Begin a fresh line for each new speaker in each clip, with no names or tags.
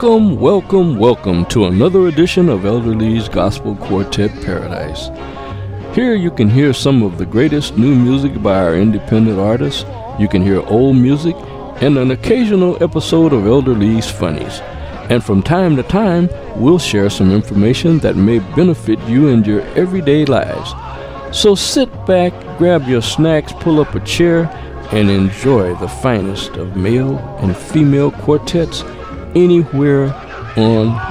Welcome, welcome, welcome to another edition of Elder Lee's Gospel Quartet Paradise. Here you can hear some of the greatest new music by our independent artists, you can hear old music, and an occasional episode of Elder Lee's Funnies. And from time to time, we'll share some information that may benefit you in your everyday lives. So sit back, grab your snacks, pull up a chair, and enjoy the finest of male and female quartets anywhere on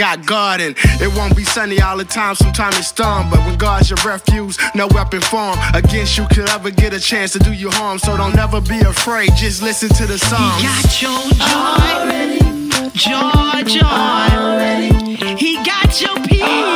got God
in. It won't be sunny all the time, sometimes it's storm. But when God's your refuge, no weapon formed against you could ever get a chance to do you harm. So don't never be afraid, just listen to the song.
He got your joy, joy, joy. He got your peace.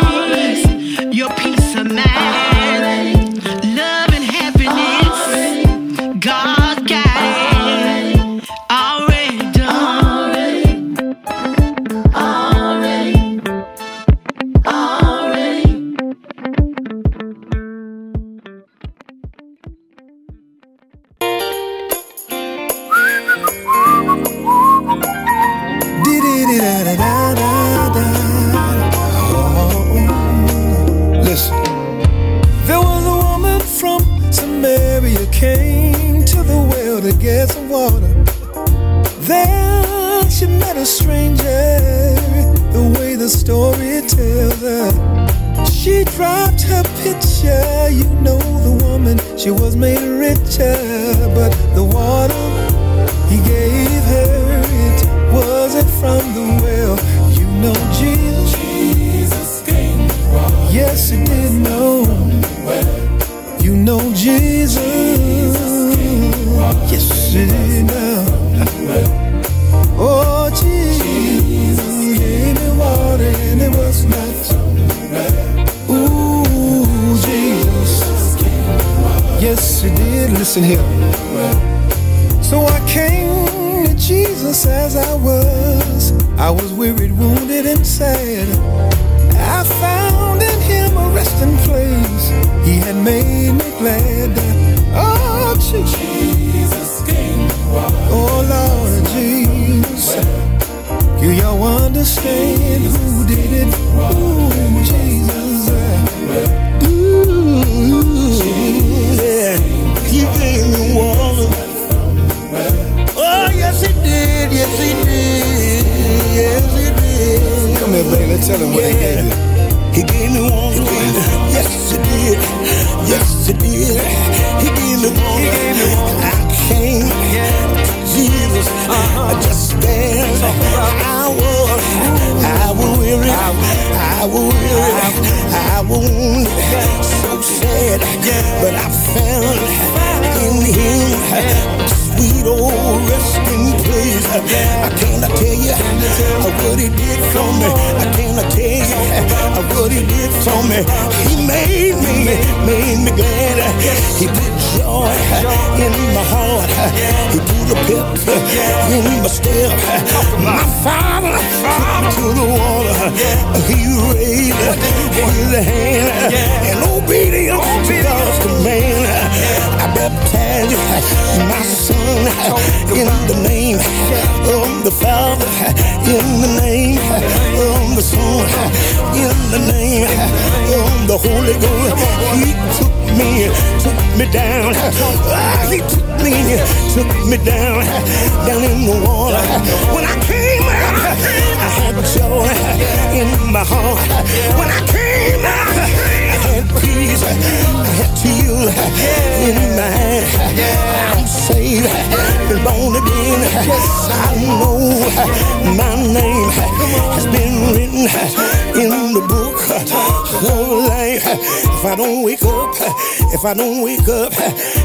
if I don't wake up,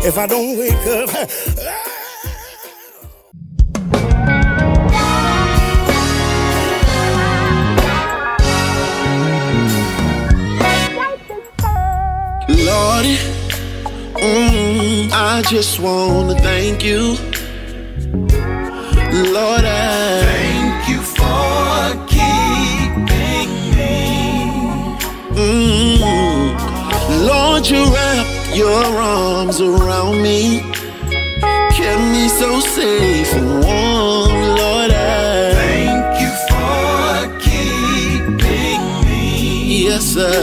if I don't wake up.
Lord, mm, I just want to thank you. around me kept me so safe and warm, Lord. I thank you for keeping me. Yes, sir.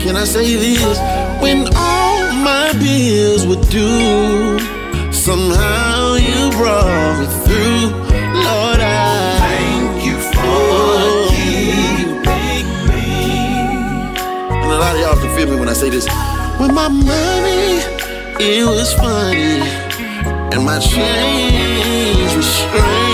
Can I say this? When all my bills were due, somehow you brought me through, Lord. I thank you for keeping me. And a lot of y'all can feel me when I say this. When my money it was funny, and my change was strange.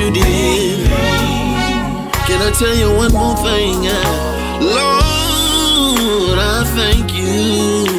you did. Can I tell you one more thing? Uh, Lord, I thank you.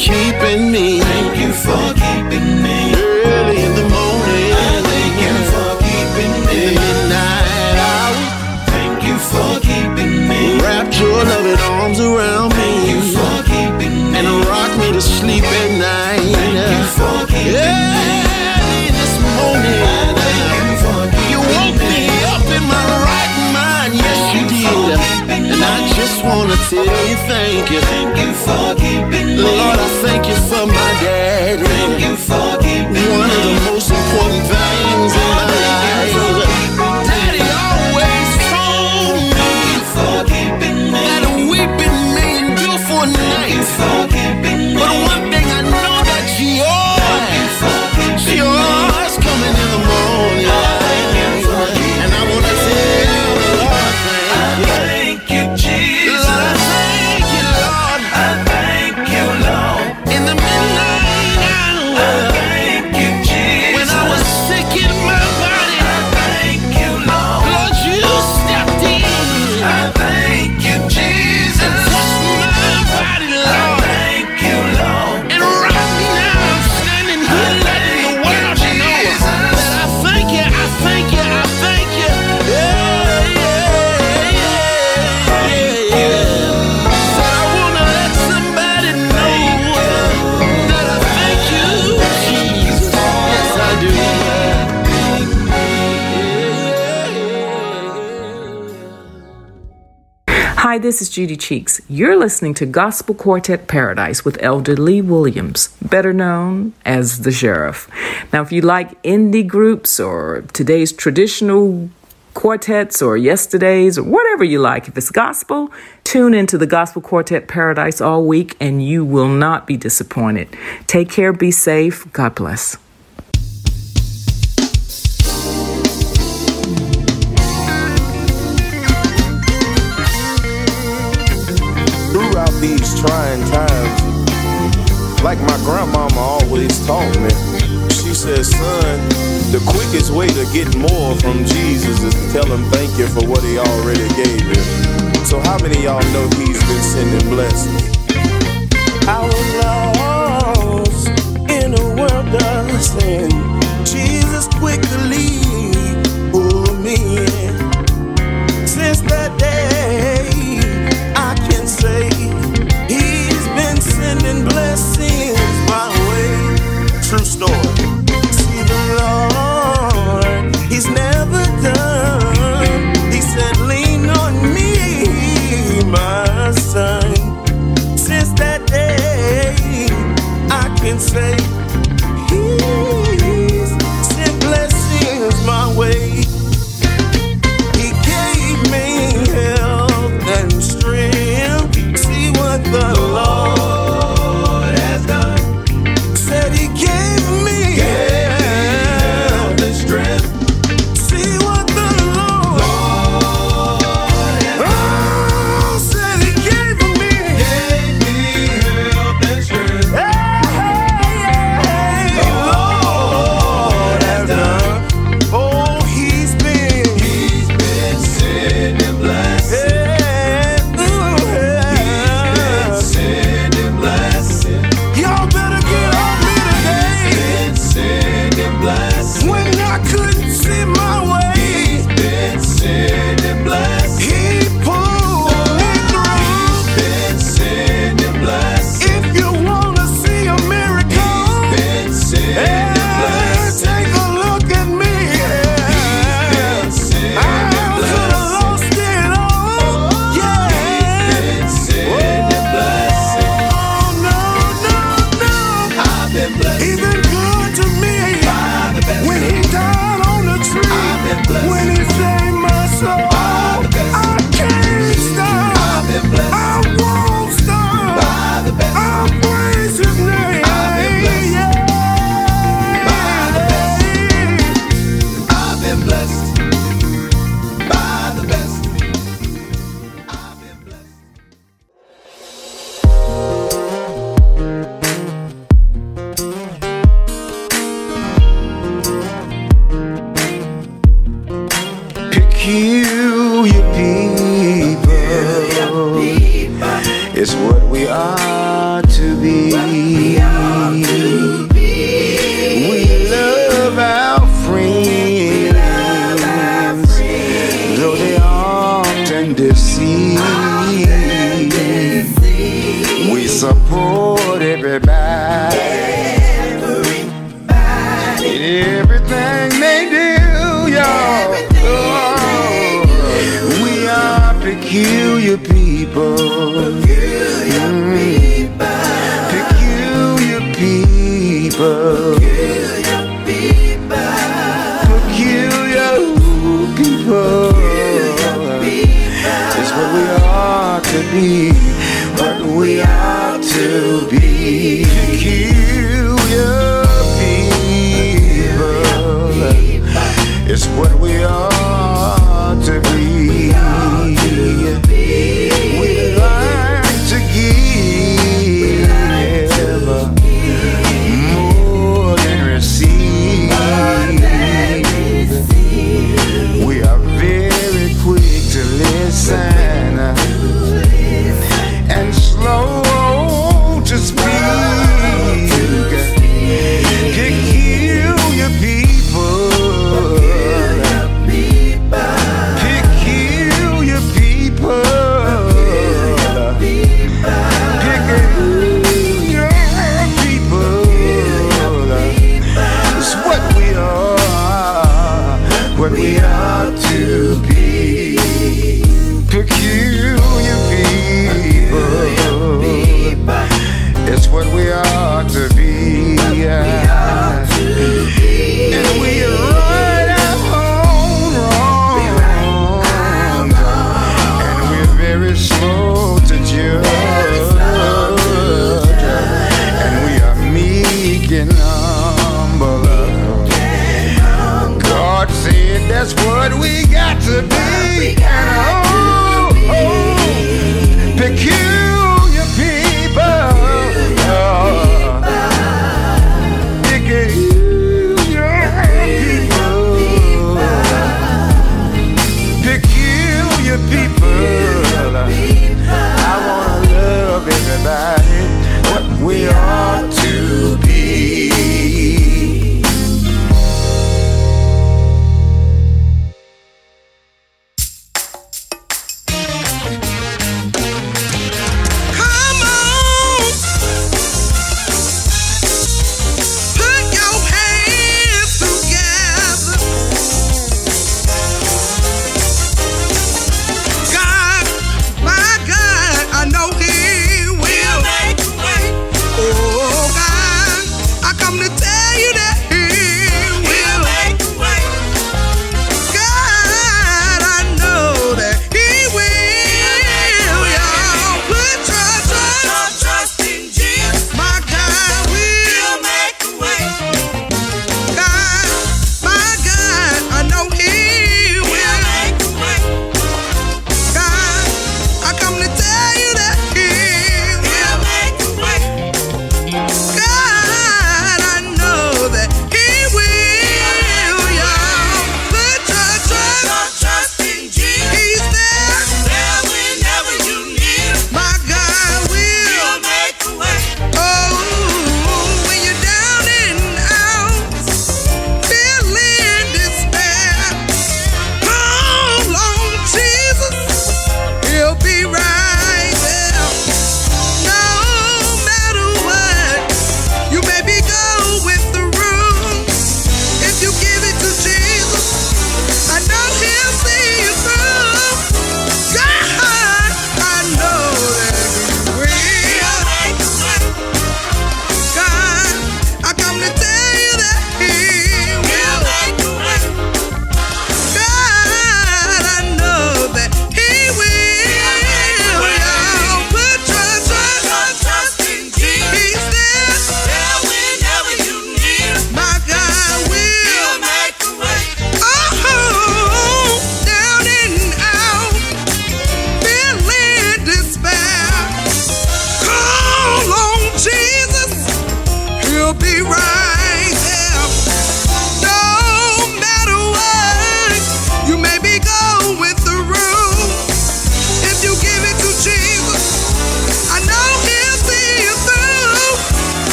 Keeping
me.
Thank you for keeping me.
Early in the morning.
I thank you for keeping
In the
me.
midnight hour.
Thank you for keeping me.
Wrapped your loving arms around me.
Thank you for keeping me.
And rocked me to sleep at night.
Thank you for keeping me.
Early this morning.
Thank you for keeping
You woke me up in my right mind, yes you did. And I just wanna tell you thank you.
Thank you for me.
Lord, I thank you for my dad.
Thank you for
this is Judy Cheeks. You're listening to Gospel Quartet Paradise with Elder Lee Williams, better known as the Sheriff. Now, if you like indie groups or today's traditional quartets or yesterday's or whatever you like, if it's gospel, tune into the Gospel Quartet Paradise all week and you will not be disappointed. Take care, be safe. God bless.
Trying times, like my grandmama always taught me, she says, son, the quickest way to get more from Jesus is to tell him thank you for what he already gave you. So how many y'all know he's been sending blessings? I was lost in a world of sin. Jesus quickly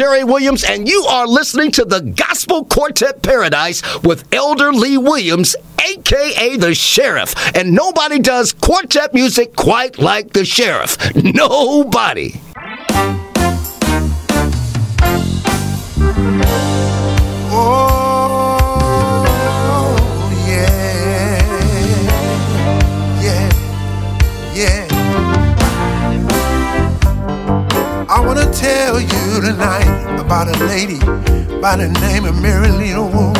Jerry Williams, and you are listening to the Gospel Quartet Paradise with Elder Lee Williams, aka the Sheriff. And nobody does quartet music quite like the Sheriff. Nobody.
Tell you tonight about a lady by the name of Marilyn Wood.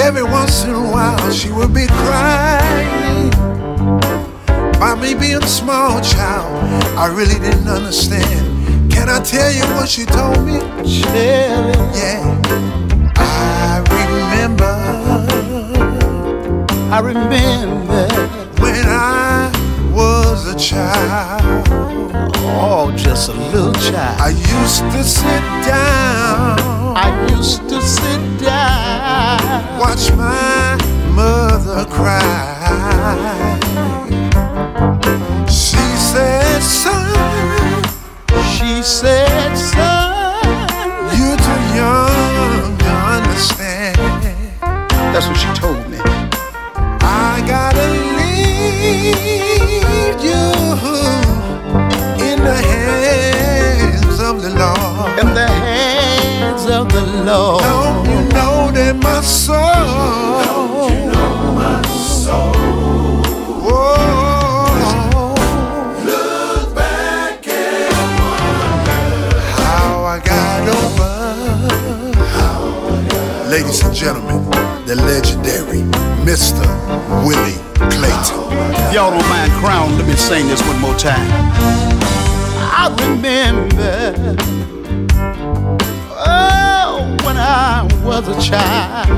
Every once in a while, she would be crying by me being a small child. I really didn't understand. Can I tell you what she told me? Yeah. I remember. I remember when I was a child. Oh, just a little child. I used to sit down. I used to sit down. Watch my mother cry. She said, son. She said, son. Of the Lord. Don't you know that my soul? Don't you know my soul? Look back and wonder how I got over. Ladies and gentlemen, the legendary Mr. Willie Clayton.
If y'all don't mind crown, let me sing this one more time. I remember, was a child.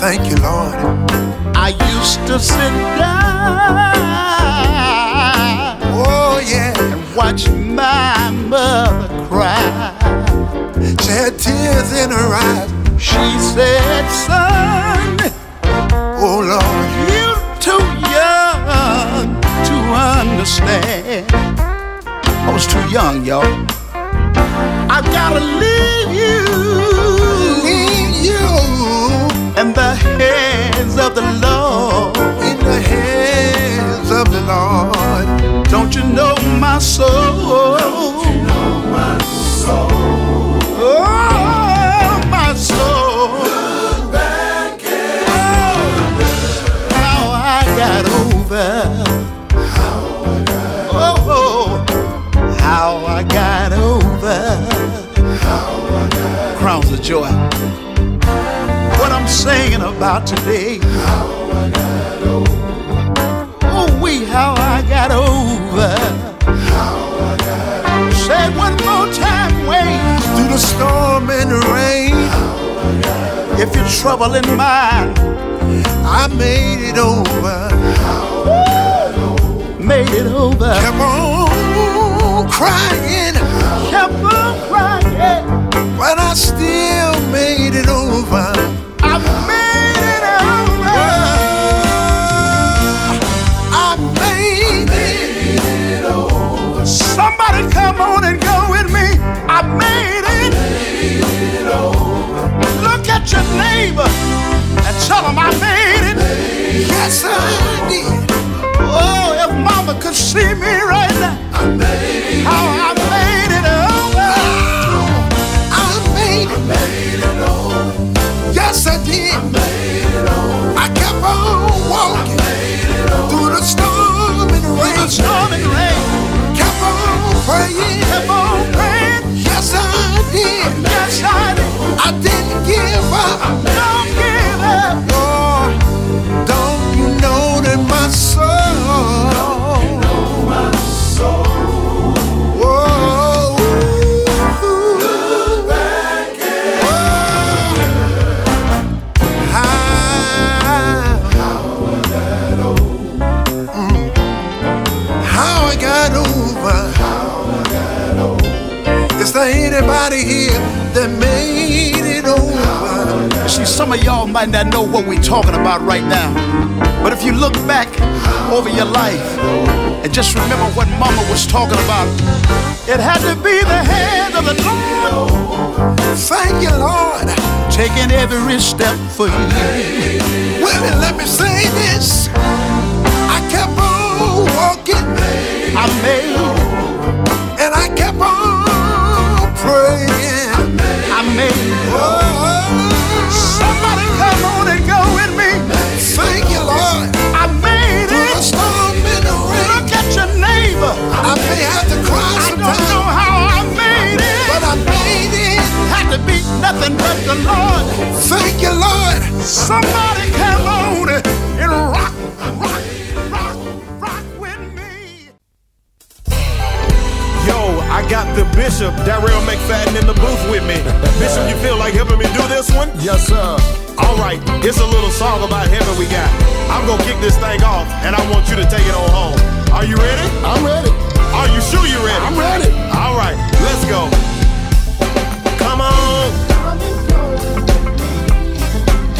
Thank you, Lord.
I used to sit down.
Oh, yeah.
And watch my mother cry.
She had tears in her eyes.
She said, son,
oh, Lord,
You're too young to understand. I was too young, y'all. I gotta leave you,
you
in the hands of the Lord.
In the hands of the Lord.
Don't you know my soul?
Don't you know my soul?
Oh, my soul.
Look back and
how I got over. Oh, how I got over. Crowns of joy. Singing about today. Oh, we how I got over. Say it one more time, Wayne.
Through the storm and the rain.
If you're troubling mine,
I made it over.
Made it over.
Kept on crying.
Kept on crying.
But I still made it over.
I made it over.
I made it over.
Somebody come on and go with me. I made it. Look at your neighbor and tell him I made it.
Did. I made
it.
I kept on walking through the storm and rain.
The storm and rain.
Kept on praying.
Kept on praying.
Yes, I did.
Yes, I did.
I didn't give up.
Don't
anybody here that made it over?
She's
some of y'all might not know what we're talking about right now. But if you look back over your life and just remember what Mama was talking about, it had to be the hand of the Lord.
Thank you, Lord.
Taking every step for you.
Well, let me say this. I kept on walking.
I made, be the Lord.
Thank you, Lord.
Somebody come on and rock, rock, rock, rock with me.
Yo, I got the Bishop, Darrell McFadden, in the booth with me. Bishop, you feel like helping me do this one?
Yes, sir.
All right, it's a little song about heaven we got. I'm gonna kick this thing off, and I want you to take it on home. Are you ready?
I'm ready.
Are you sure you're ready?
I'm ready.
All right, let's go.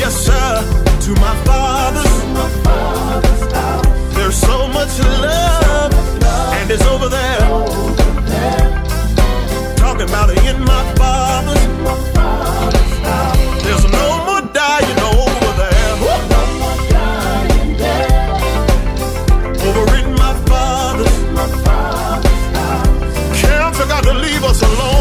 Yes, sir. To my father's. There's so much love, and it's over there. Talking about it in my father's. There's no more dying over there. Over in my father's. Cancer got to leave us alone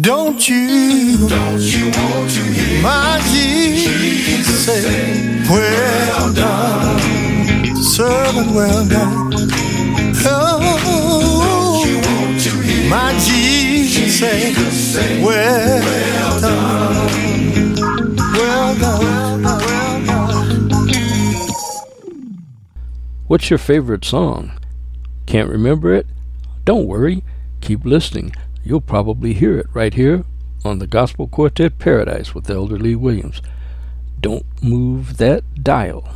Don't you,
Don't you
want to hear
my Jesus say, say, Well done, servant, well done. Oh, you want to hear my Jesus say, say well, well done, well done.
What's your favorite song? Can't remember it? Don't worry, keep listening. You'll probably hear it right here on the Gospel Quartet Paradise with Elder Lee Williams.
Don't move that dial.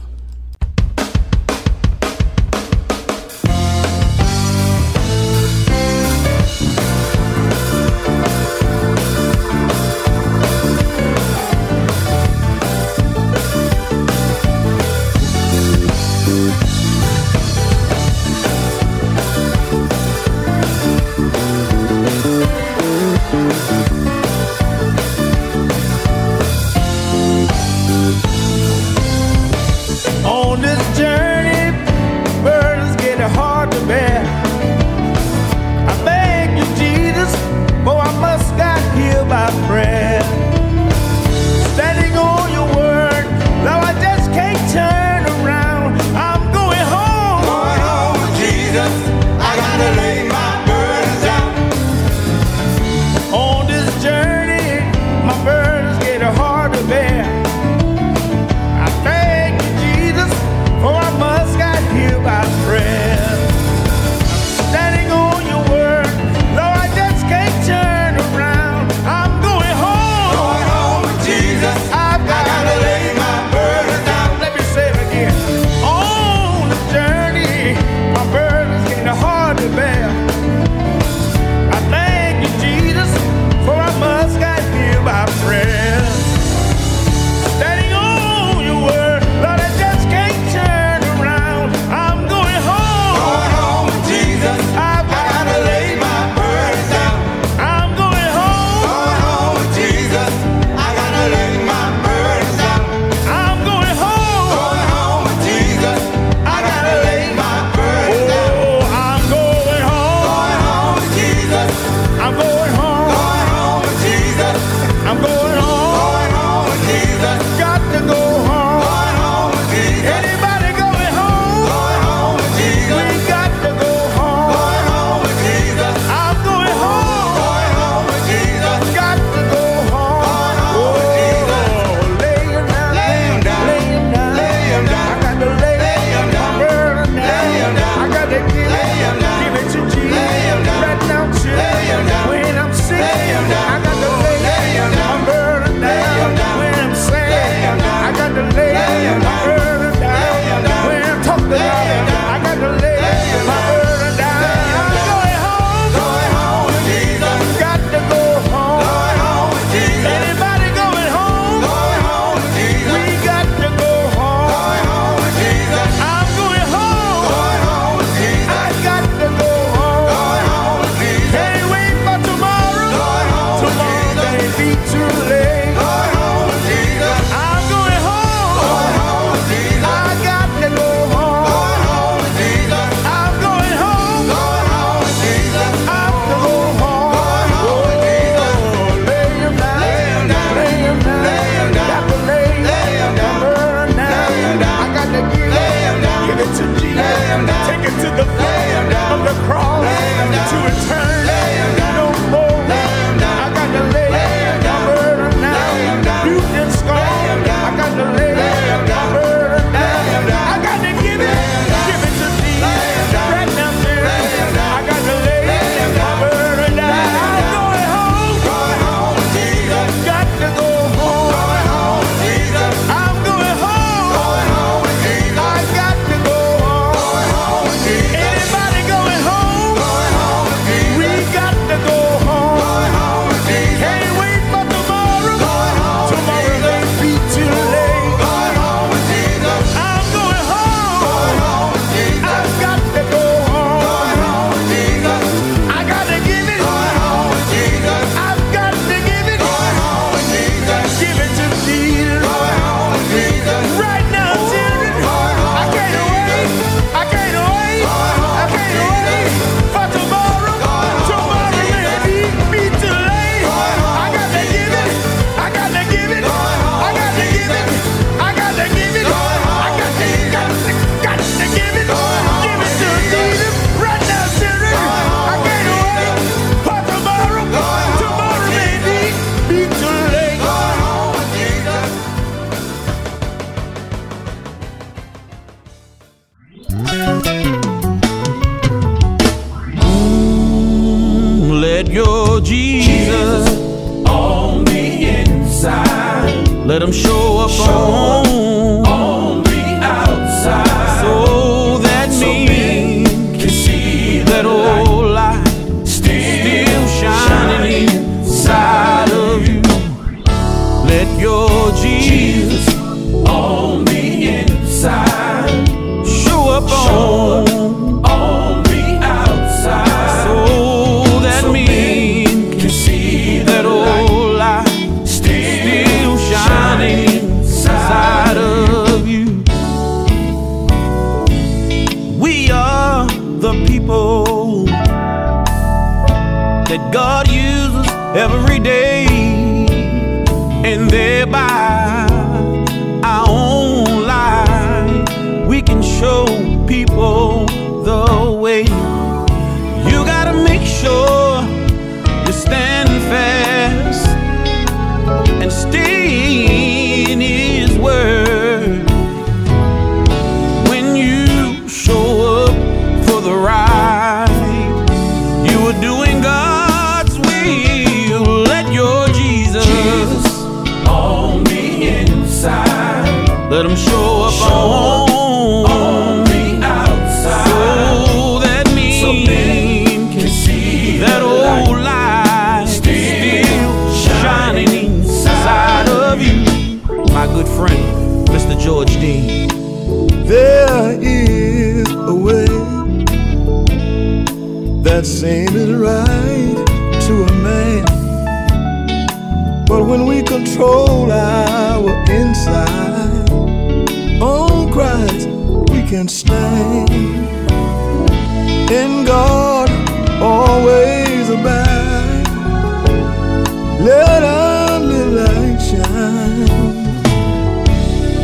Let
our
little light shine.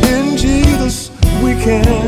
In Jesus we
can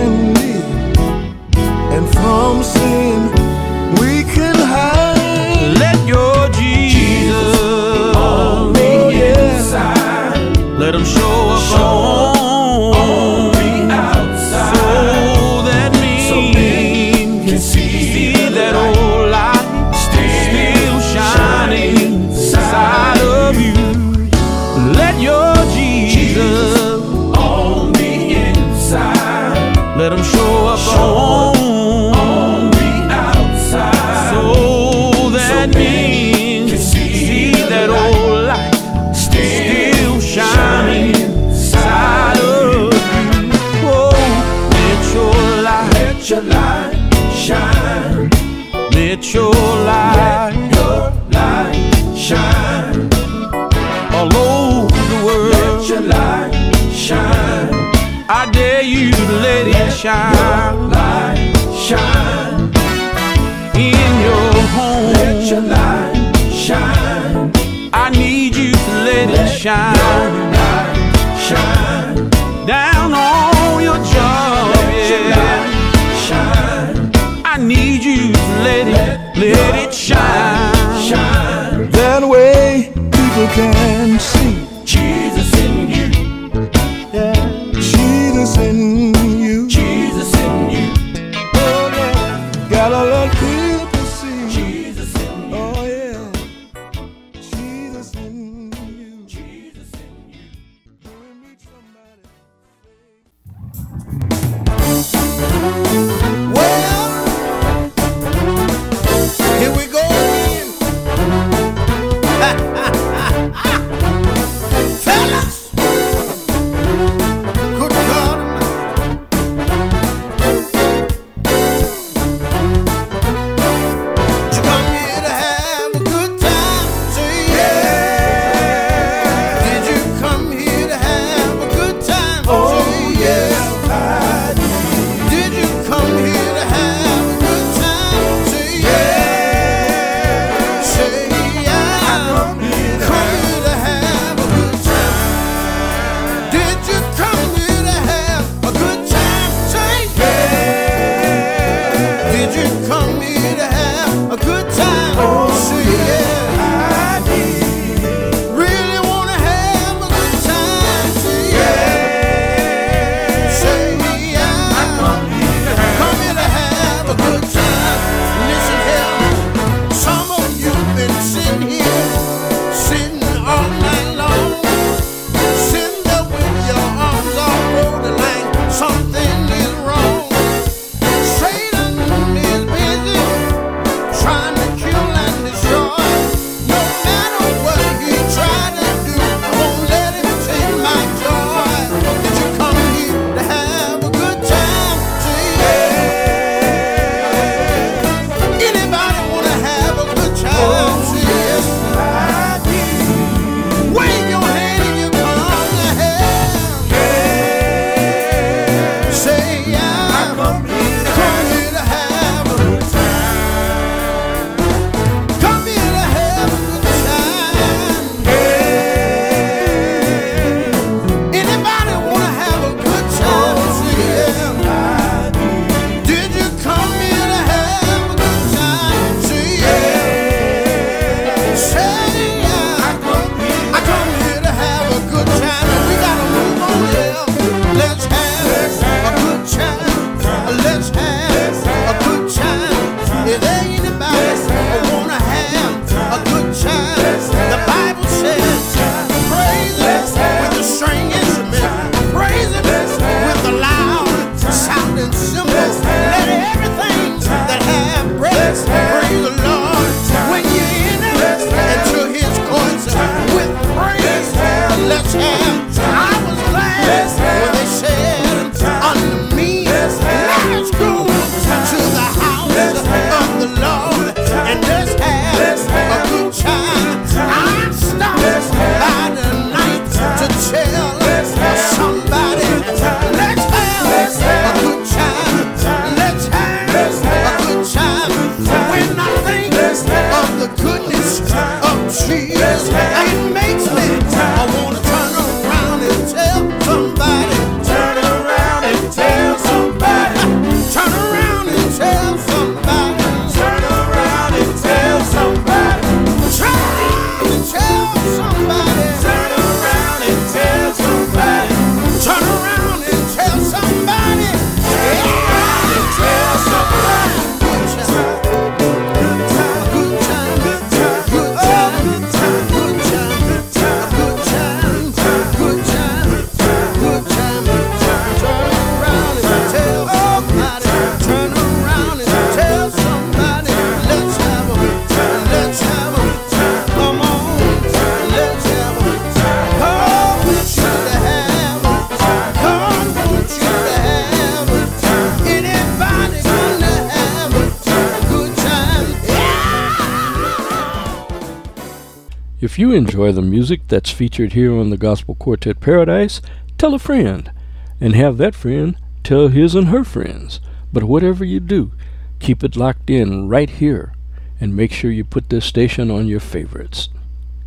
If you enjoy the music that's featured here on the Gospel Quartet Paradise, tell a friend and have that friend tell his and her friends. But whatever you do, keep it locked in right here and make sure you put this station on your favorites.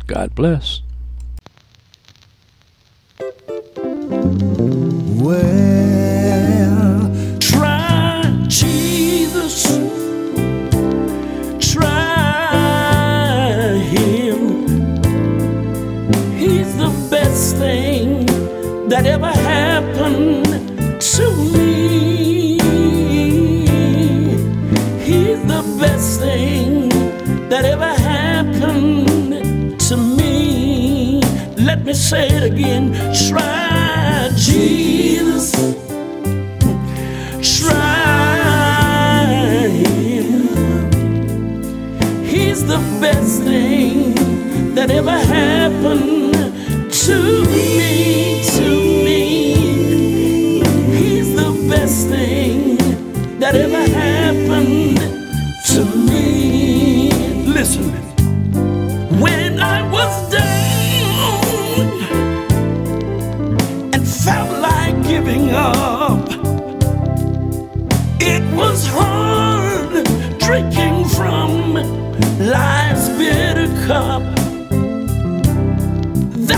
God bless.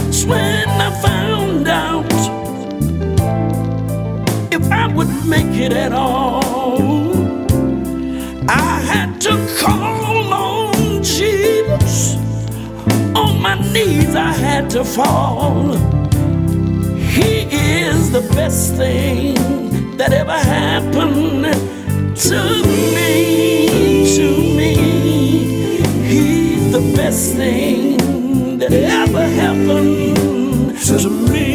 That's when I found out if I would make it at all. I had to call on Jesus. On my knees, I had to fall. He is the best thing that ever happened to me. To me, He's the best thing it ever happened to me.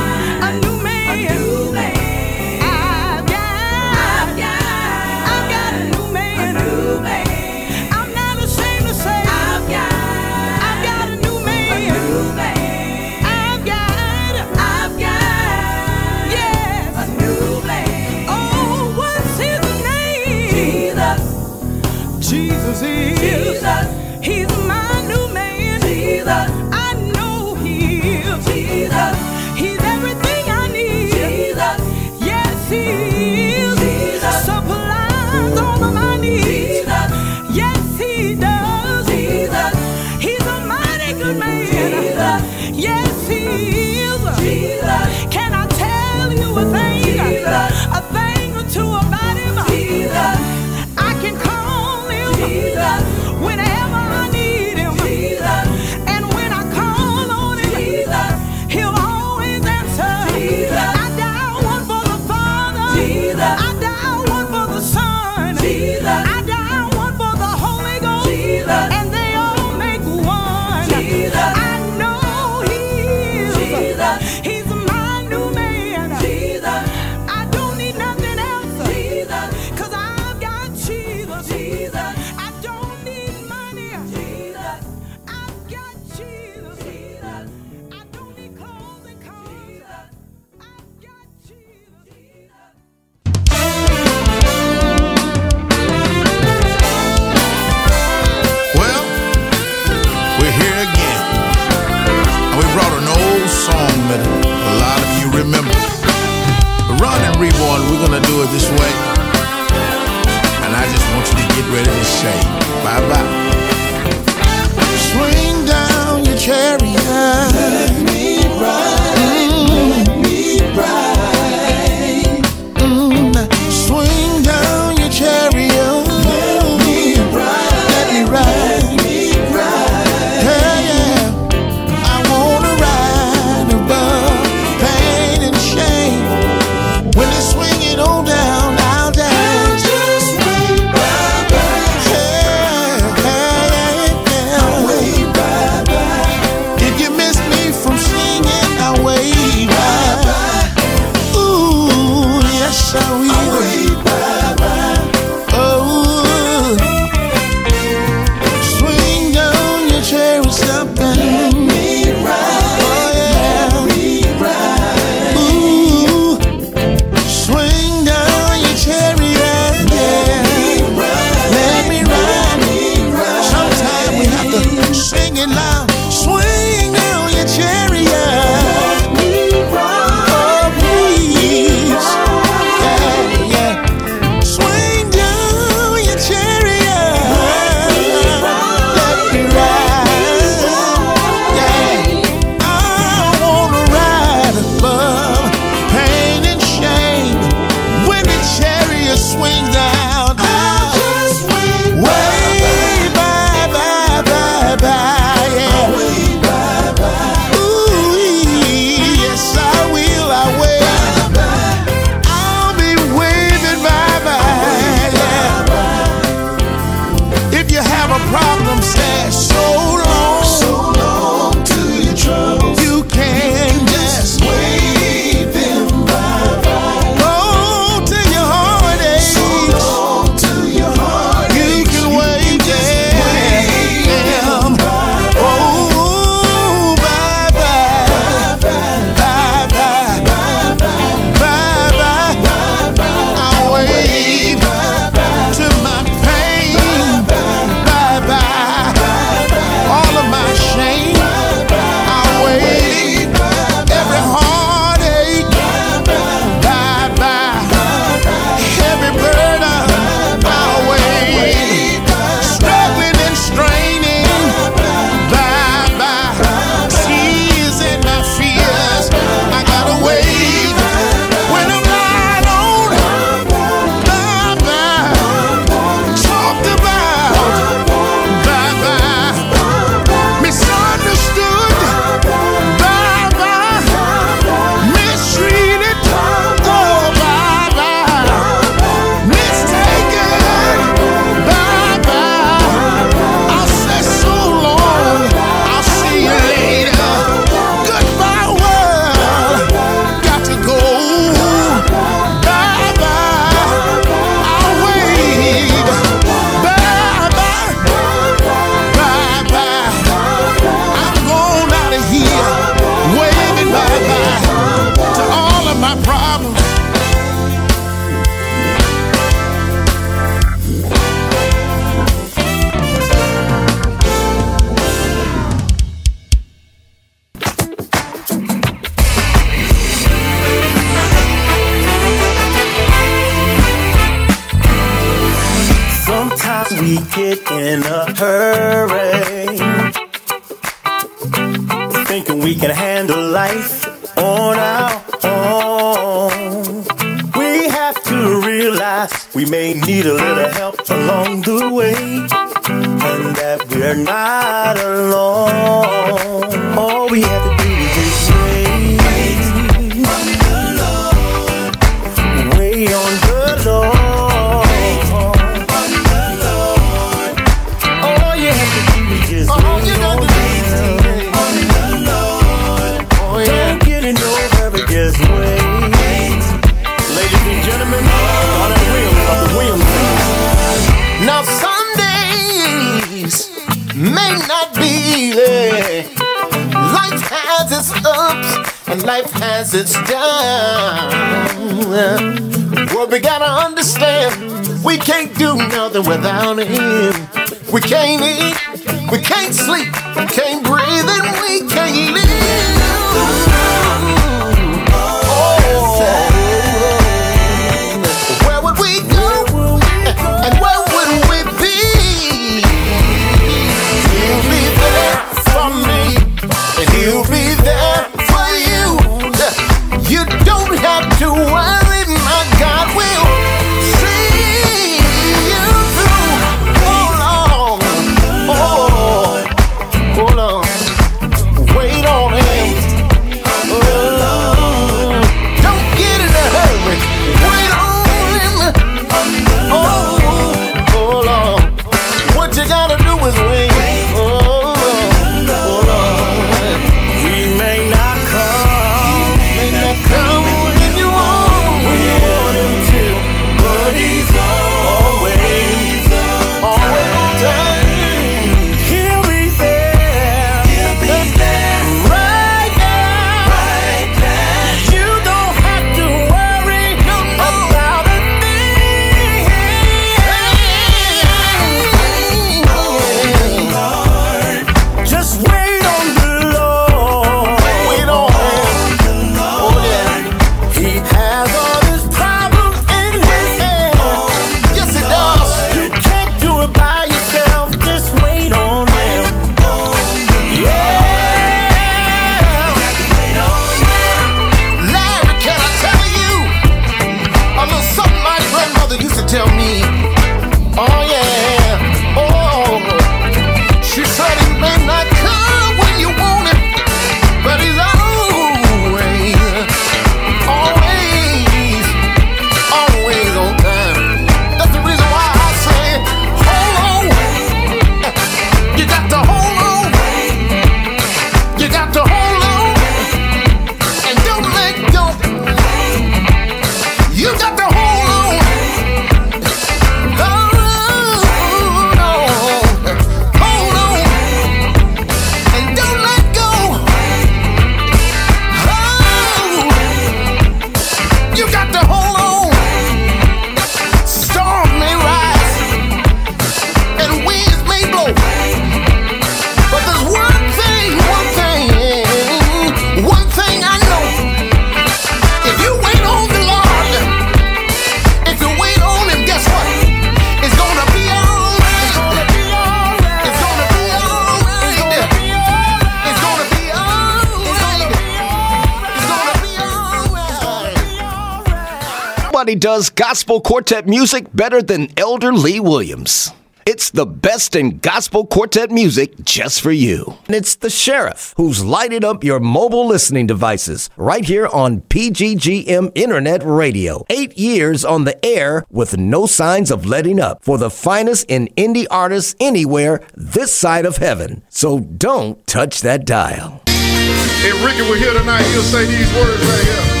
Does gospel quartet music better than Elder Lee Williams. It's the best in gospel quartet music just for you. And it's the sheriff who's lighted up your mobile listening devices right here on PGGM Internet Radio. Eight years on the air with no signs of letting up for the finest in indie artists anywhere this side of heaven. So don't touch that dial.
If Ricky were here tonight, he'll say these words right here.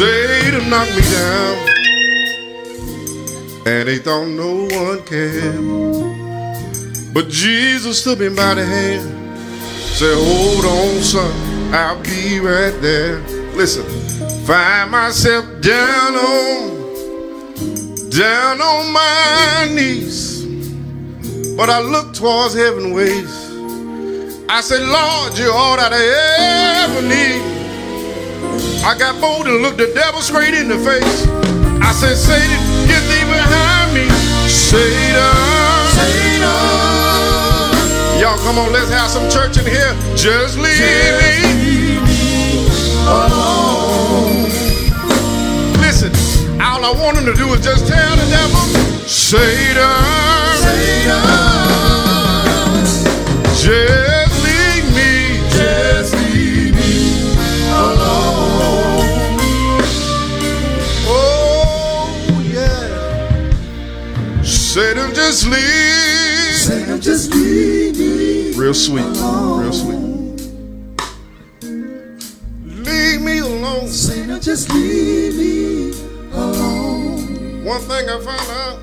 Satan knocked me down, and he thought no one cared. But Jesus took me by the hand, said, Hold on, son, I'll be right there. Listen, find myself down on, down on my knees. But I look towards heaven ways. I said, Lord, you're all that I ever need. I got bold and looked the devil straight in the face. I said, Satan, get thee behind me. Satan. Satan. Y'all come on, let's have some church in here. Just leave me alone. Listen, all I want him to do is just tell the devil, Satan. Satan. Just just leave. Just leave me. Real sweet. Real sweet. Leave me alone. Satan just leave me alone. One thing I found out.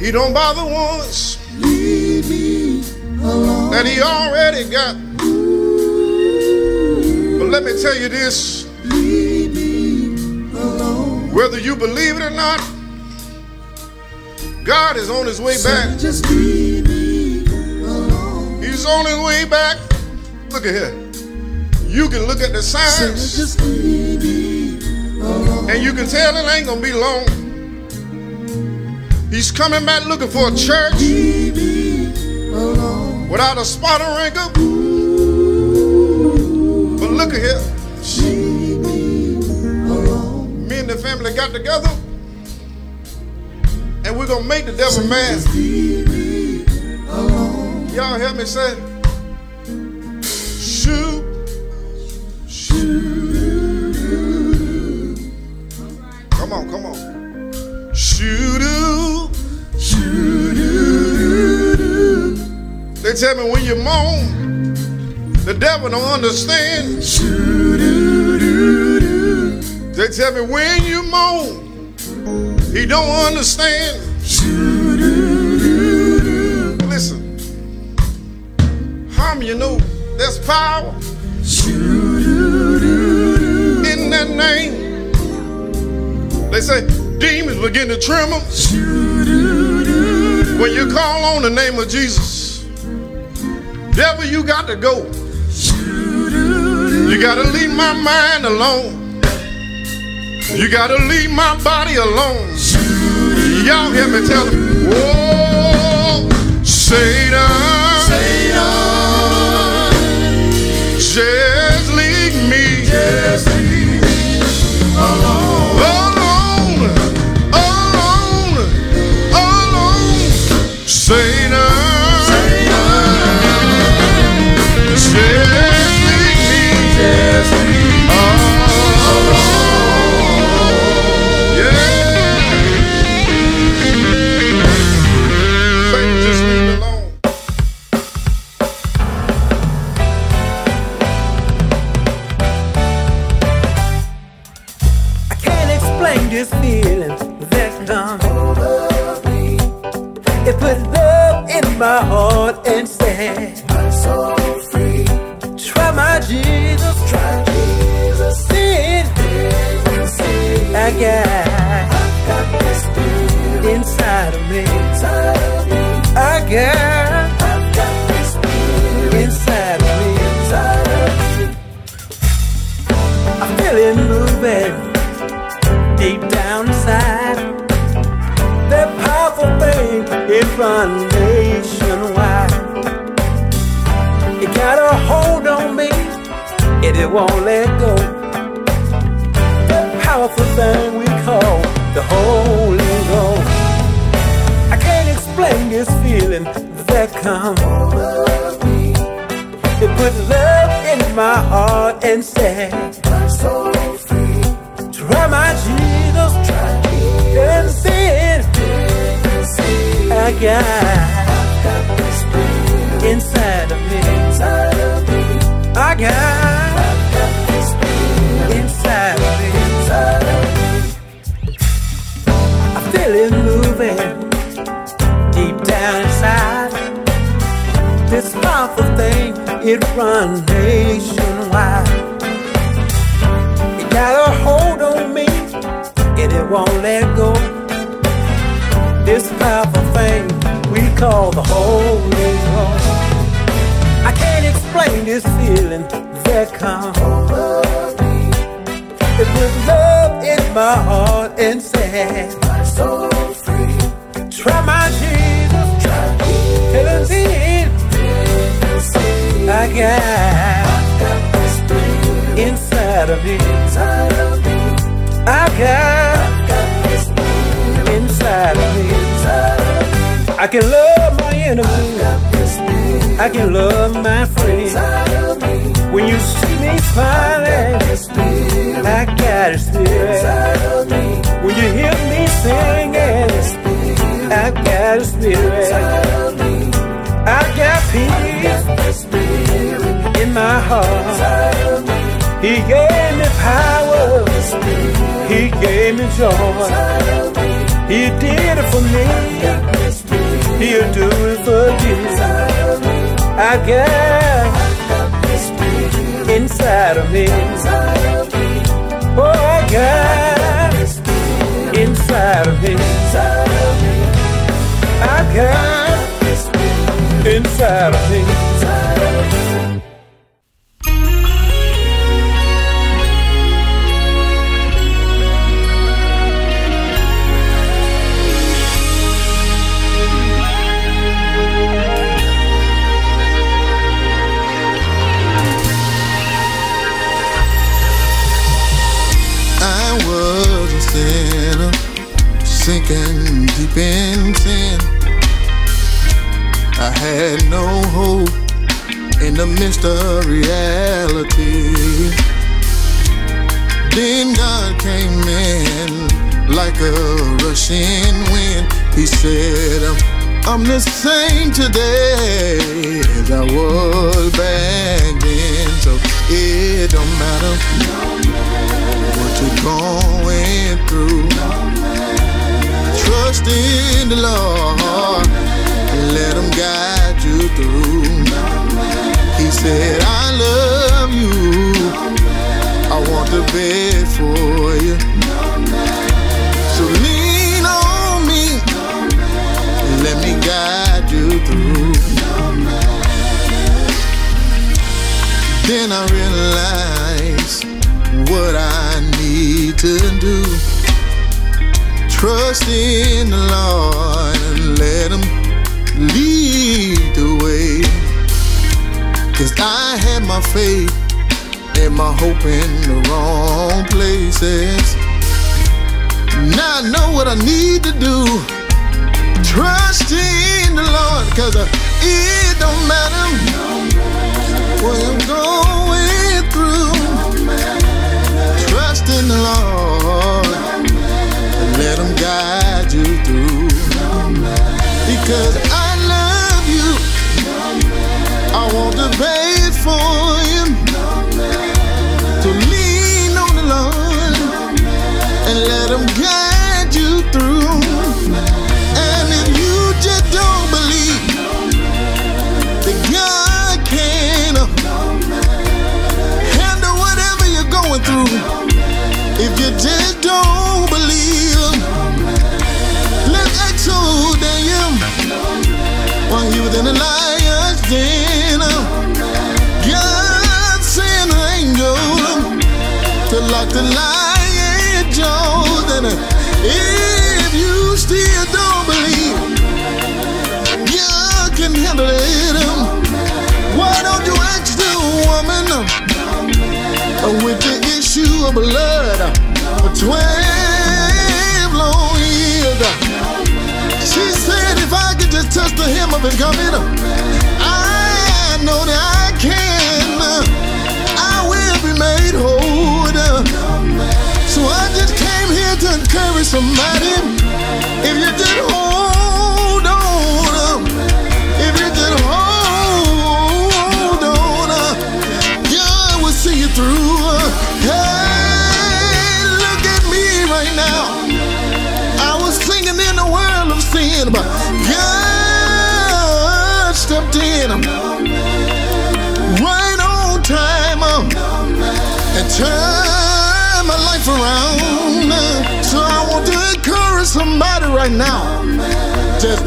He don't bother once. Leave me alone. That he already got. But let me tell you this. Leave me alone. Whether you believe it or not, God is on his way back. Just leave me alone. He's on his way back. Look at here. You can look at the signs. Just leave me. And you can tell it ain't gonna be long. He's coming back looking for a church without a spot or wrinkle. But look at here. Me and the family got together and we're gonna make the devil mad. Y'all help me say, shoot, shoot. Come on, come on. Shoot. They tell me when you moan, the devil don't understand. They tell me when you moan, he don't understand. Listen, many you know there's power in that name? They say demons begin to tremble when you call on the name of Jesus. Devil, you got to go. You got to leave my mind alone. You got to leave my body alone. Y'all hear me tell them, whoa, Satan, Satan, just leave me, just leave me alone,
moving deep down inside. That powerful thing it run nationwide. It got a hold on me, and it won't let go. That powerful thing we call the Holy Ghost. I can't explain this feeling that comes over me. It puts love in my heart and free. Try my Jesus, try and sin. I got inside of me. I got inside of me. I feel it moving deep down inside. This powerful thing, it runs nationwide. It got a hold on me, and it won't let go. This powerful thing we call the Holy Ghost. I can't explain this feeling that comes over me. It puts love in my heart and set my soul free. Try my Jesus, try me, and see I got inside of me. I got inside of me. I can love my enemy. I can love my friend. When you see me smiling, I got a spirit. When you hear me singing, I got a spirit. I got peace in my heart. He gave me power. He gave me joy. He did it for me. He'll do it for you. I got inside of me. Oh, I got inside of me. I got inside of me.
Sinking deep in sin. I had no hope in the midst of reality. Then God came in like a rushing wind. He said, I'm the same today as I was back then. So it don't matter what you're going through. Trust in the Lord. Let him guide you through. He said, I love you. I want the best for you. So lean on me. Let me guide you through. Then I realized what I need to do. Trust in the Lord and let Him lead the way. Cause I had my faith and my hope in the wrong places. Now I know what I need to do. Trust in the Lord, cause uh, it don't matter what I'm going through. Trust in the Lord Because I love you, I want the best the lion Jones. And uh, if you still don't believe, you can handle it. Why don't you ask the woman uh, with the issue of blood uh, for 12 long years? She said if I could just touch the hem of his garment. Encourage somebody. If you just hold on, if you just hold on, God will see you through. Hey, look at me right now. I was singing in the world of sin, but God stepped in right on time and turned encourage somebody right now. Just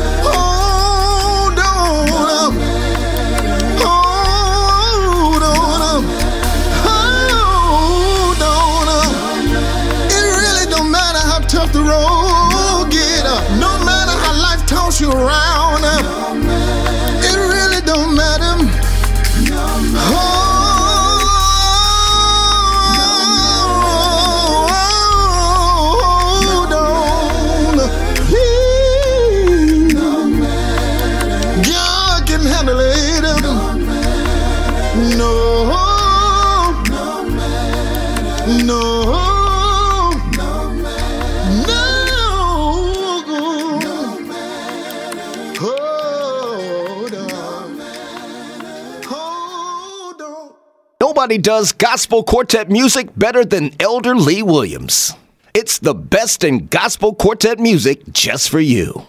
Nobody does gospel quartet music better than Elder Lee Williams. It's the best in gospel quartet music just for you.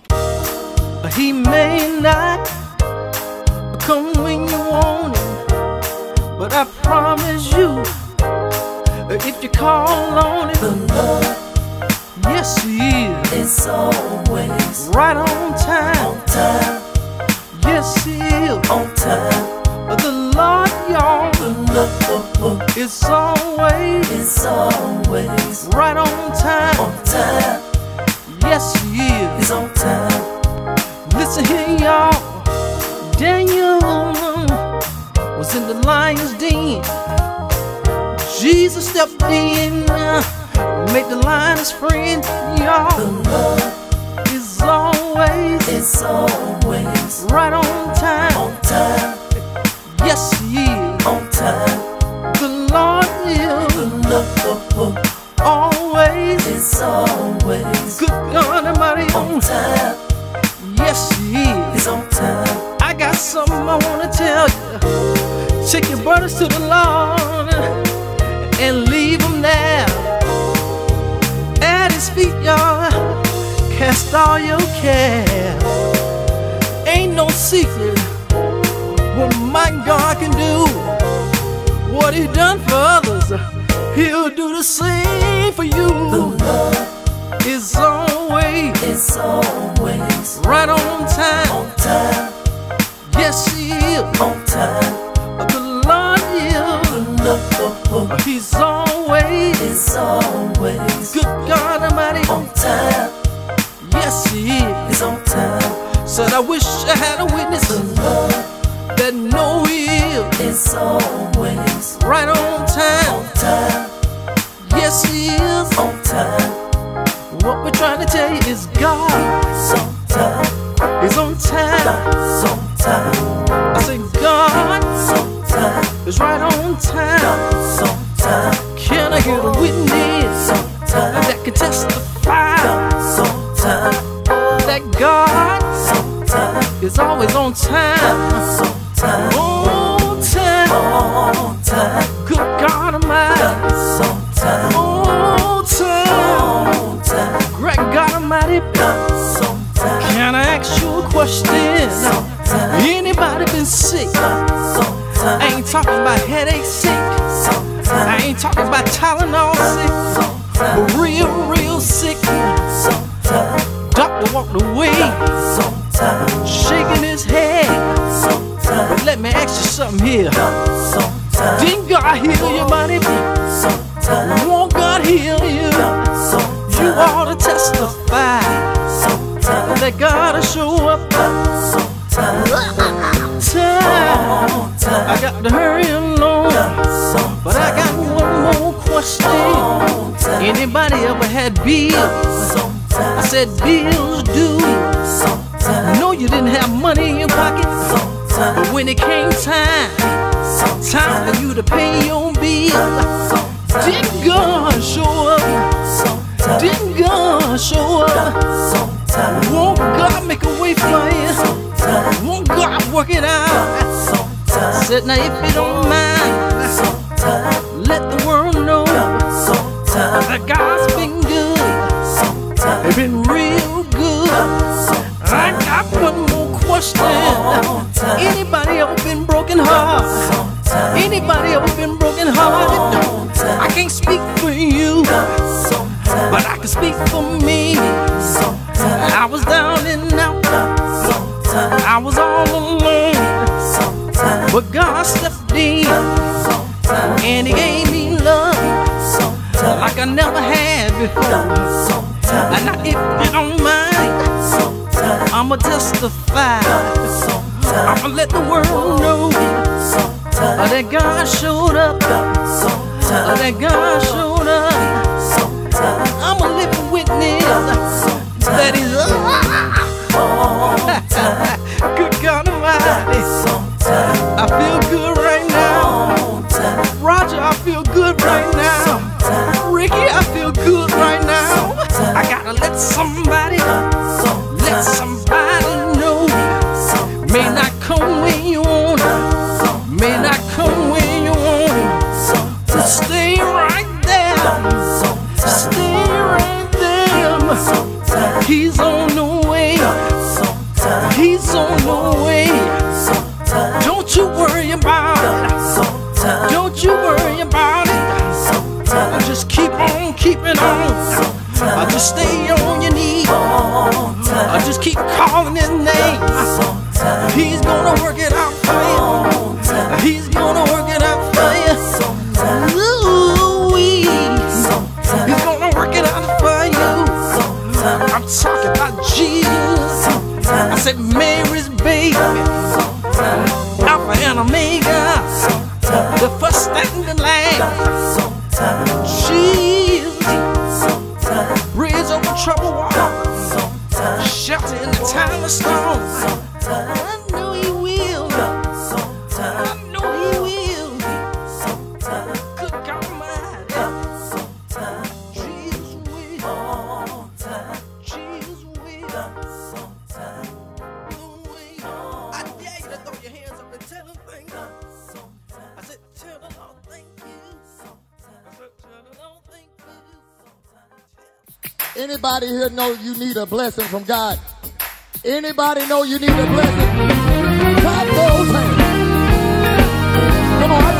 He may not come when you want him, but I promise you, if you call on him, yes he is. It's always right on time. On time. Yes he is. On time. The Lord, y'all, it's always, it's always right on time. On time. Yes he is. It's on time. Listen here, y'all. Daniel was in the lion's den. Jesus stepped in, uh, made the lion his friend, y'all. Is always, it's always right on time. On time. Yes, he is. On time. The Lord is. Always. It's always. Good God Almighty. On time. Yes, he is. He's on time. I got something I want to tell you. Take your burdens to the Lord and leave them there. At his feet, y'all. Cast all your care. Ain't no secret my God can do. What he done for others, he'll do the same for you. The Lord is always, it's always right on time. On time. Yes, he is on time. The Lord is, he's always, it's always good God Almighty on time. Yes, he is, he's on time. Said I wish I had a witness. The Lord that know he is. Always right on time. On time. Yes, he is on time. What we're trying to tell you is God is on time. Is on time. God's on time. I say God is on time. Is right on time. God's on time. Can I get a witness on time that can testify? God's on time. That God time. Is always on time. On time. On time. Good God. God's on said bills due. Sometimes. No, you didn't have money in your pocket. Sometimes. But when it came time, Sometimes. time for you to pay your bills, didn't God show up? Didn't God show up? Won't God make a way for you? Won't God work it out? Said now if you don't mind. can't speak for you, but I can speak for me. I was down and out, I was all alone, but God stepped in and He gave me love like I never had before. And I, if you don't mind, I'ma testify. I'ma let the world. regajul
Anybody here know you need a blessing from God? Anybody know you need a blessing? Clap those hands. Come on.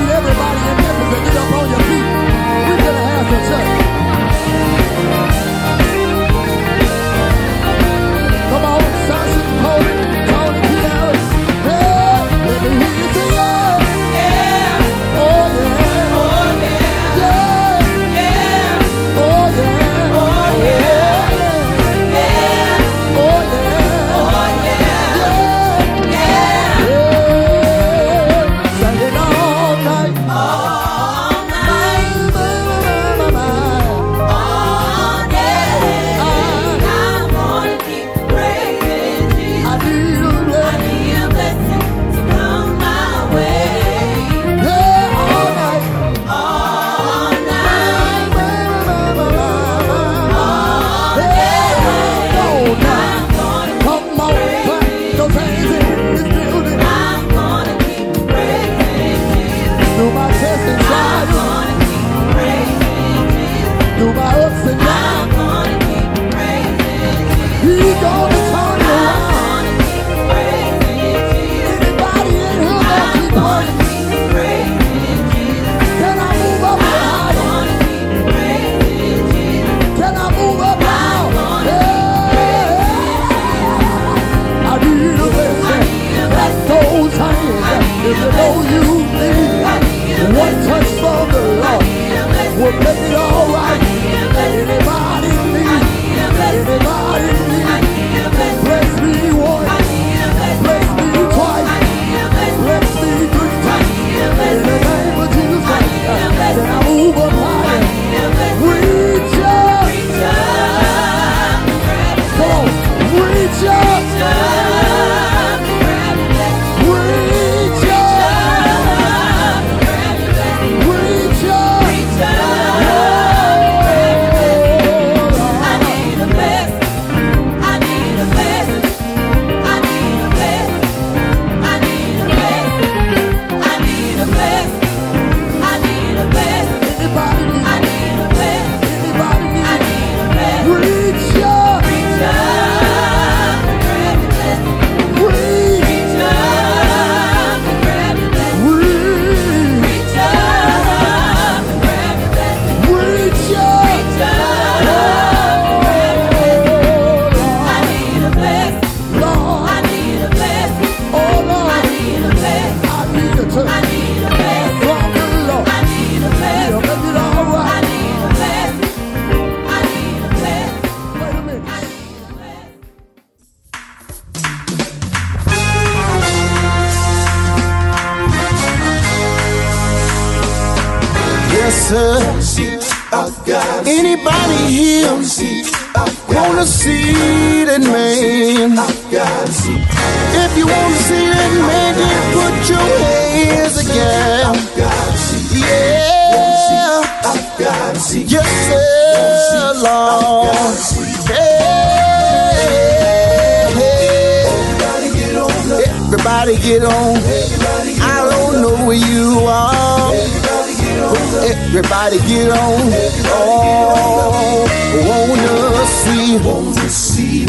Everybody get on. Oh,
wanna see. Wanna see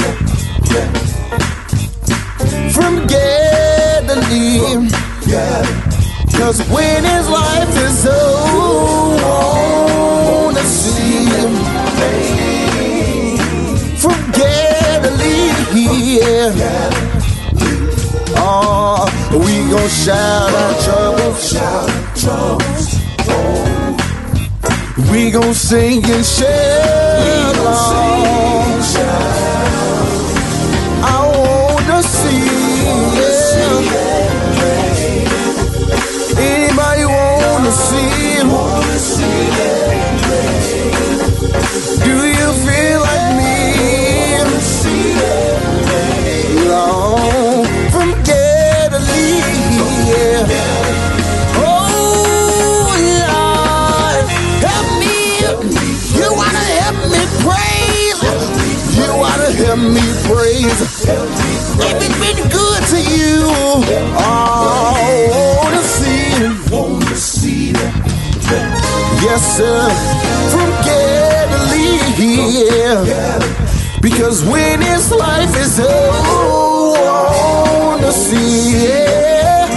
From Galilee. Cause when his life is over, wanna see him. From Galilee. Yeah. Oh, we gon' shout our troubles. Shout troubles. We gon' sing and shout. I wanna see. Yeah. Anybody wanna see? Do you me praise. If it's been good to you, oh, wanna see it. Wanna see. Yes, sir. From Galilee. Because when his life is over, wanna see it.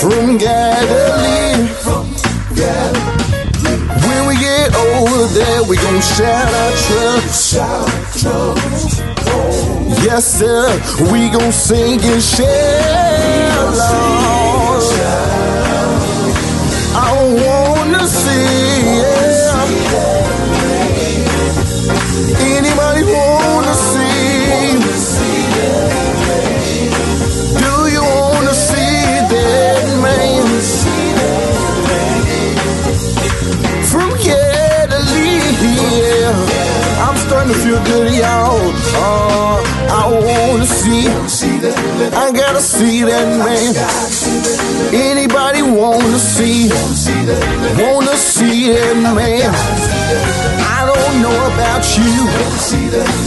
From Galilee. There, we gon' shout our troubles. Yes, sir. We gon' sing and shout, Lord. I wanna see. Yeah. Feel good, y'all. Uh, I wanna see. I gotta see that man. Anybody wanna see? Wanna see that man? I don't know about you.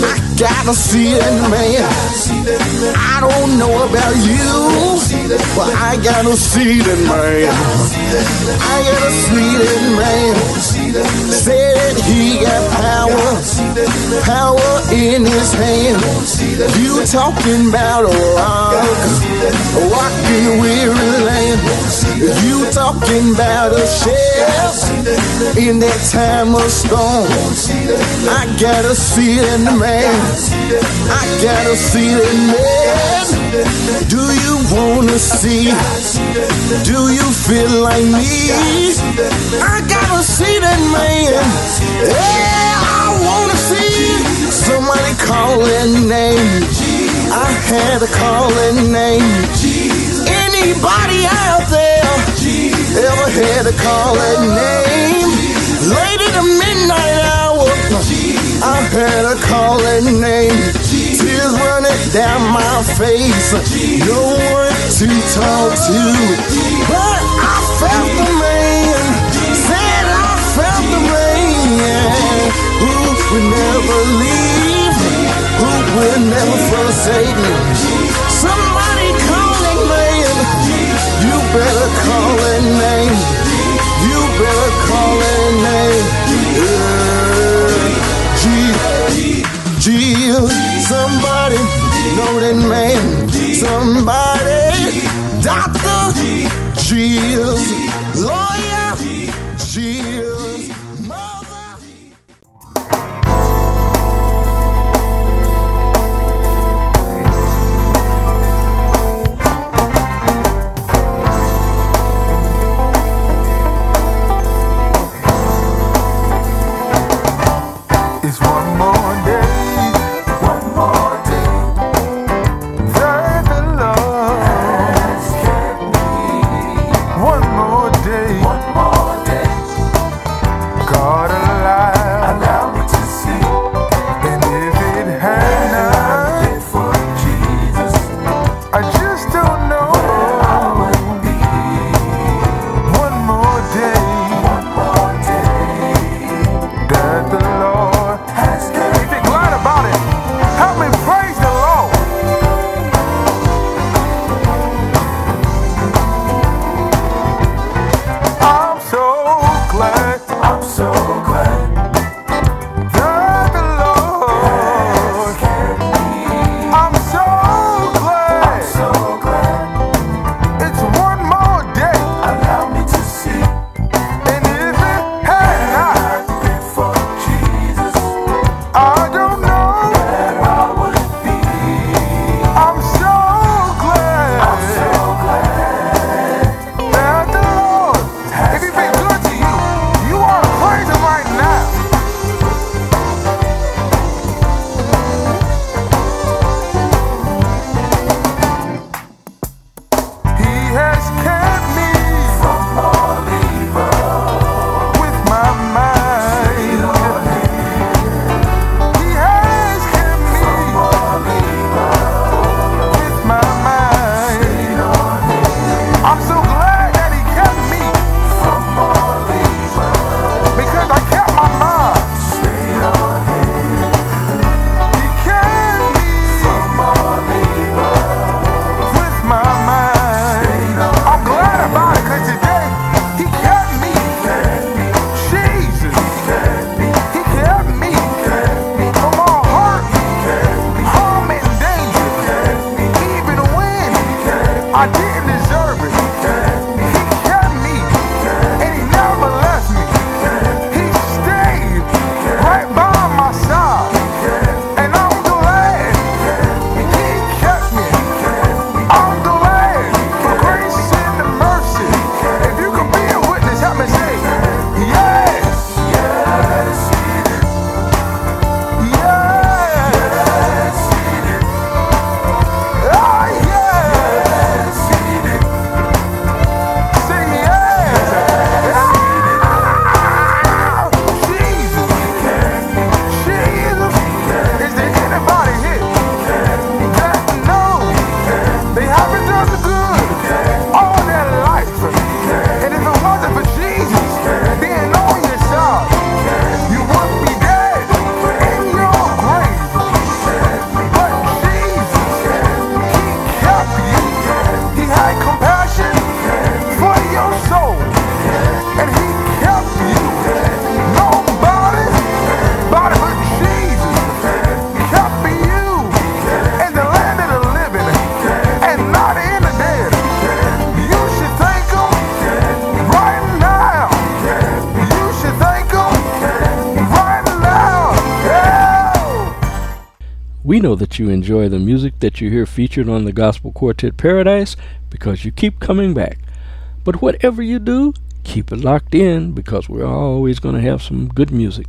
I gotta see that man. I don't know about you, but I gotta see that man. I gotta see that man. Said he got power, power in his hand. You talking about a rock, a weary land. You talking about a chef in that time of storm. I gotta see that man. I gotta see that man. Do you wanna see? Do you feel like me? I gotta see that man. Yeah, I wanna see somebody call that name. I had to call that name. Anybody out there ever had to call that name? Late in the midnight hour, I had to call that name. Tears running down my face. No one to talk to, Would never leave? Who would never forsake me? Somebody call that man. You better call that name. You better call that name. Yeah. G, G, somebody know that man. Somebody, doctor, G, lawyer,
know that you enjoy the music that you hear featured on the Gospel Quartet Paradise because you keep coming back. But whatever you do, keep it locked in because we're always going to have some good music.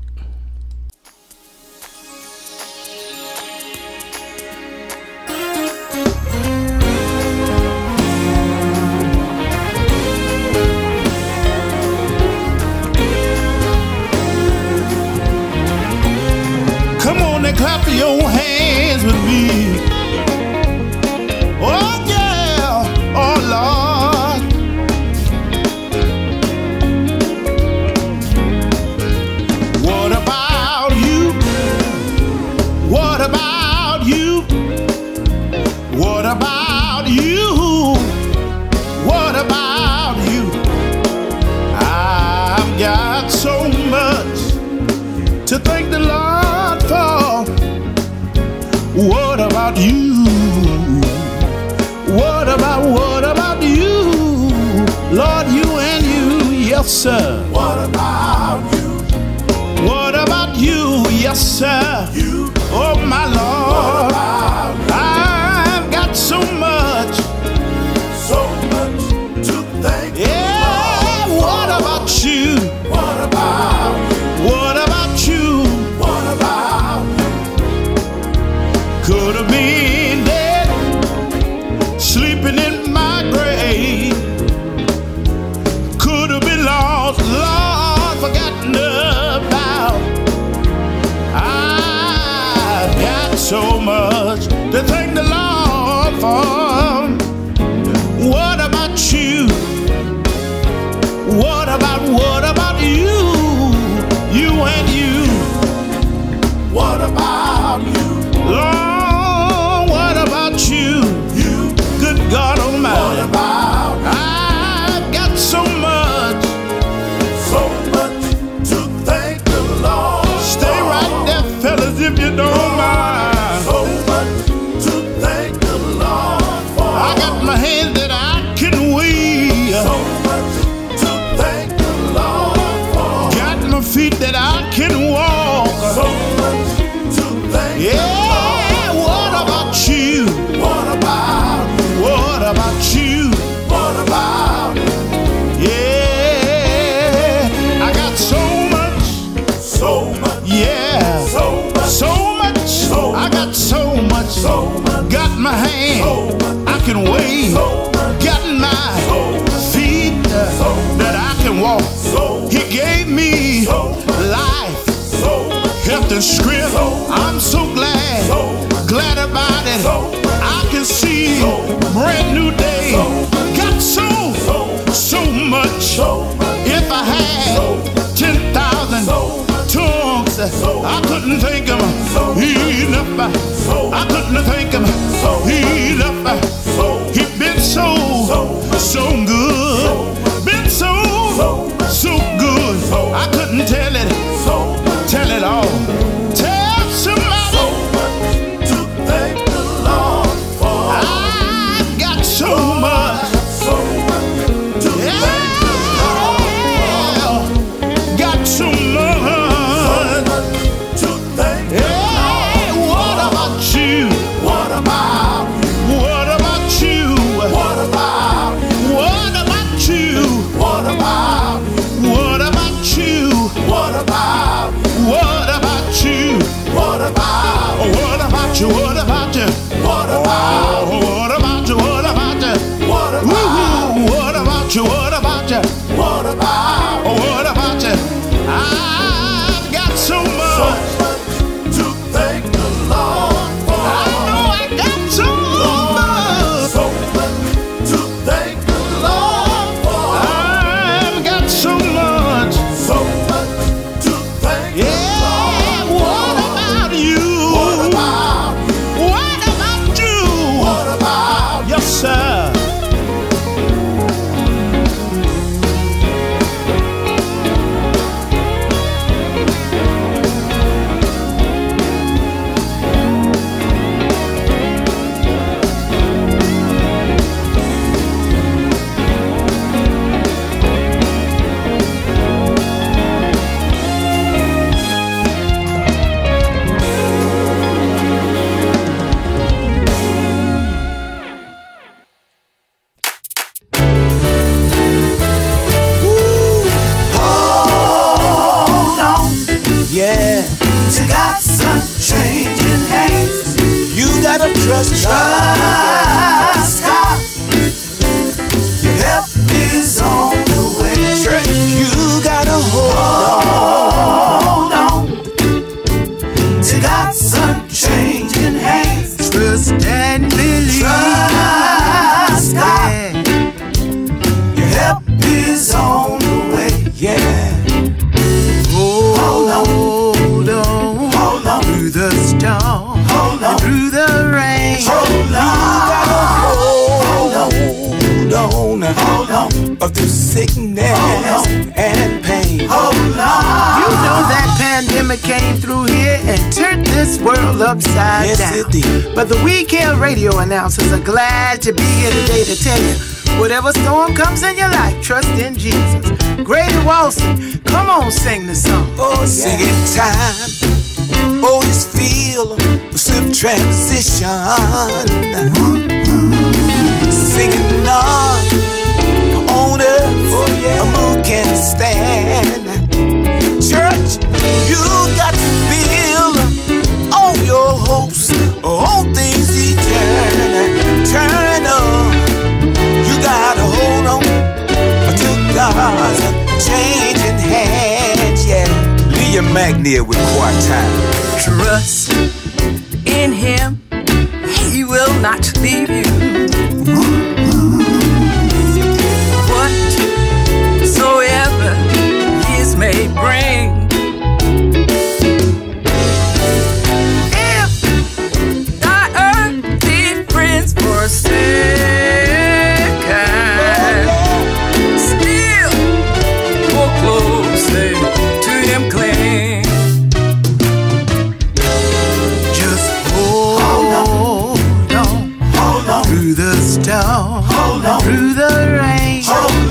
Hold on.
Through the rain.
Hold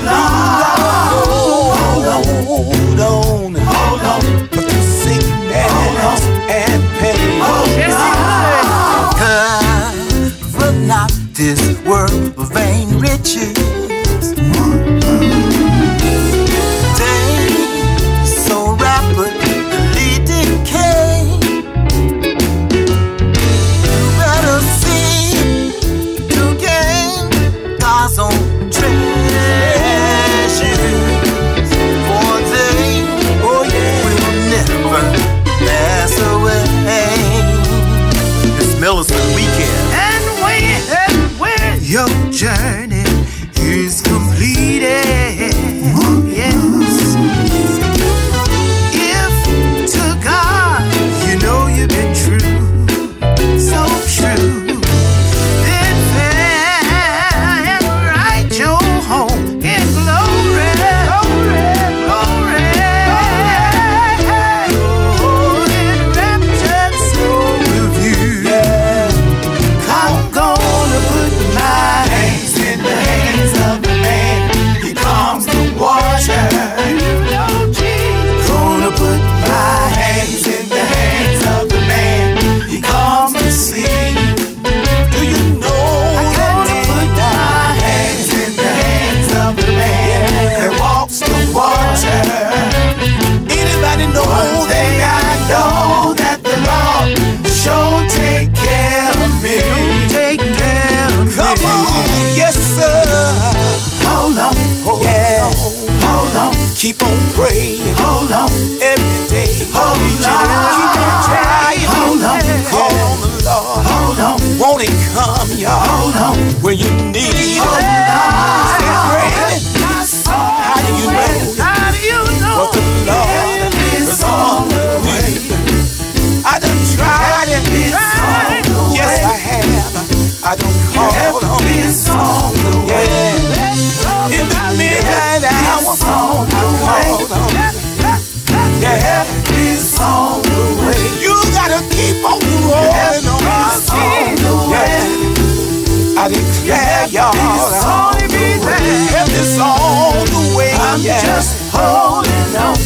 y'all. This
all everything. Help this all
the way. I'm yeah. just holding on.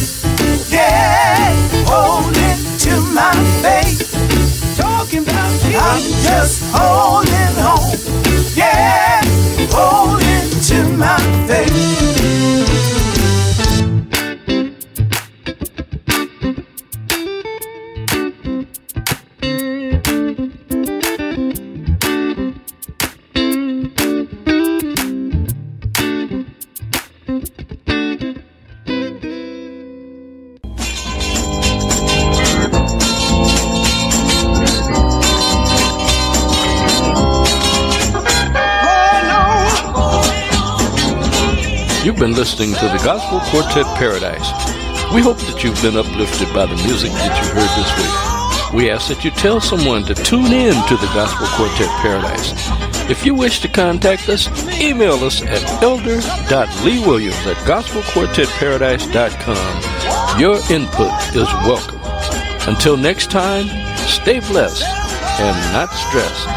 Yeah, holding to my faith. Talking about Jesus. I'm just holding on. Yeah, holding to my faith.
Listening to the Gospel Quartet Paradise. We hope that you've been uplifted by the music that you heard this week. We ask that you tell someone to tune in to the Gospel Quartet Paradise. If you wish to contact us, email us at elder.leewilliams at gospelquartetparadise.com. Your input is welcome. Until next time, stay blessed and not stressed.